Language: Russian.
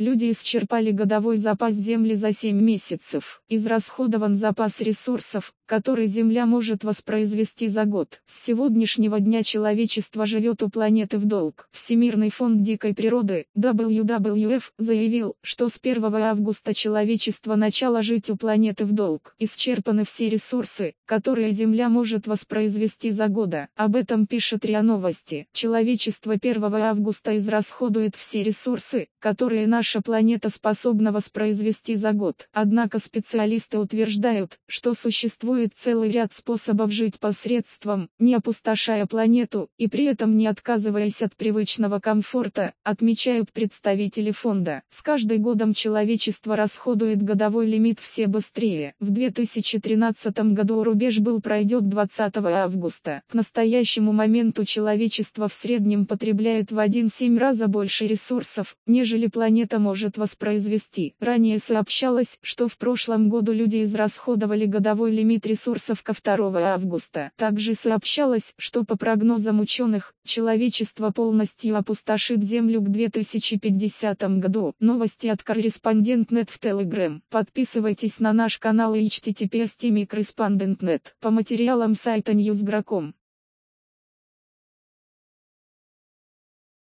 люди исчерпали годовой запас земли за 7 месяцев. Израсходован запас ресурсов, который Земля может воспроизвести за год. С сегодняшнего дня человечество живет у планеты в долг. Всемирный фонд дикой природы, WWF, заявил, что с 1 августа человечество начало жить у планеты в долг. Исчерпаны все ресурсы, которые Земля может воспроизвести за года. Об этом пишет РИА Новости. Человечество 1 августа израсходует все ресурсы, которые наша планета способна воспроизвести за год. Однако специалисты утверждают, что существует целый ряд способов жить посредством, не опустошая планету, и при этом не отказываясь от привычного комфорта, отмечают представители фонда. С каждым годом человечество расходует годовой лимит все быстрее. В 2013 году рубеж был пройдет 20 августа. К настоящему моменту человечество в среднем потребляет в 1,7 раза больше ресурсов, нежели планета может воспроизвести. Ранее сообщалось, что в прошлом году люди израсходовали годовой лимит ресурсов ко 2 августа. Также сообщалось, что по прогнозам ученых, человечество полностью опустошит Землю к 2050 году. Новости от корреспондент.нет в Telegram. Подписывайтесь на наш канал и https По материалам сайта Newsgro.com.